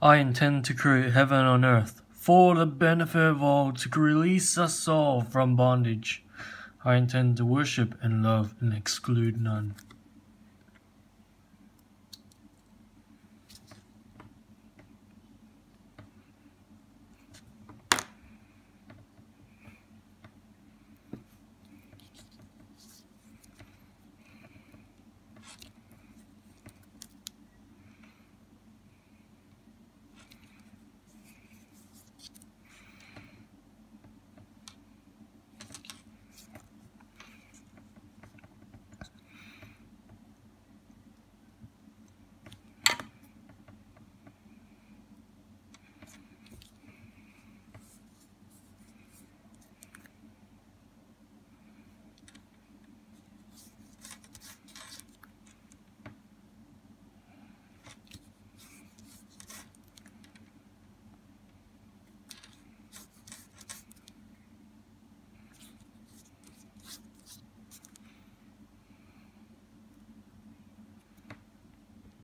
I intend to create heaven on earth for the benefit of all to release us all from bondage. I intend to worship and love and exclude none.